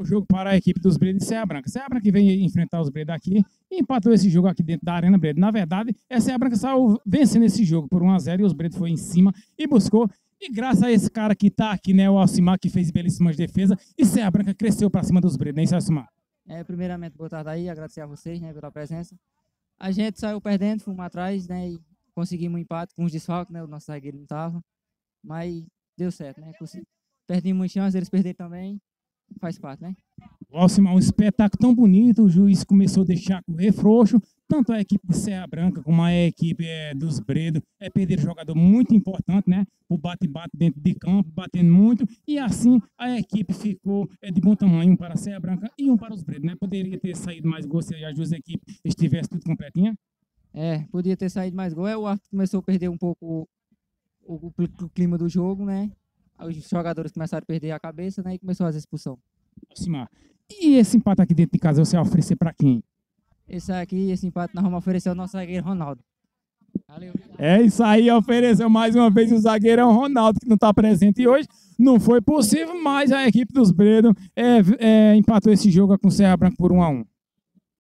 o jogo para a equipe dos Bredos de Serra Branca. Serra Branca vem enfrentar os Bredos aqui e empatou esse jogo aqui dentro da Arena Bredo. Na verdade, a Serra Branca saiu vencendo esse jogo por 1 a 0 e os Bredos foi em cima e buscou. E graças a esse cara que está aqui, né, o Alcimar, que fez belíssimas defesas, e Serra Branca cresceu para cima dos Bredos, né, Alcimar? É, primeiramente, boa tarde aí, agradecer a vocês, né, pela presença. A gente saiu perdendo, fomos atrás, né, e conseguimos um empate com os desfalques, né, o nosso zagueiro não estava, mas deu certo, né, perdemos chance, eles perderam também, faz parte, né? Alcimar, um espetáculo tão bonito, o juiz começou a deixar correr frouxo, tanto a equipe de Serra Branca como a equipe é, dos Bredos, é perder jogador muito importante, né? O bate-bate dentro de campo, batendo muito, e assim a equipe ficou é, de bom tamanho, um para a Serra Branca e um para os Bredos, né? Poderia ter saído mais gol se as duas equipes estivessem tudo completinha? É, podia ter saído mais gol, é, o árbitro começou a perder um pouco o, o, o clima do jogo, né? os jogadores começaram a perder a cabeça, né? E começou a expulsão. Alcimar, e esse empate aqui dentro de casa você vai oferecer para quem? Esse aqui, esse empate, nós vamos oferecer ao nosso zagueiro Ronaldo. Valeu. É isso aí, ofereceu mais uma vez o zagueiro Ronaldo, que não está presente hoje. Não foi possível, mas a equipe dos Bredo é, é, empatou esse jogo com o Serra Branca por 1 a 1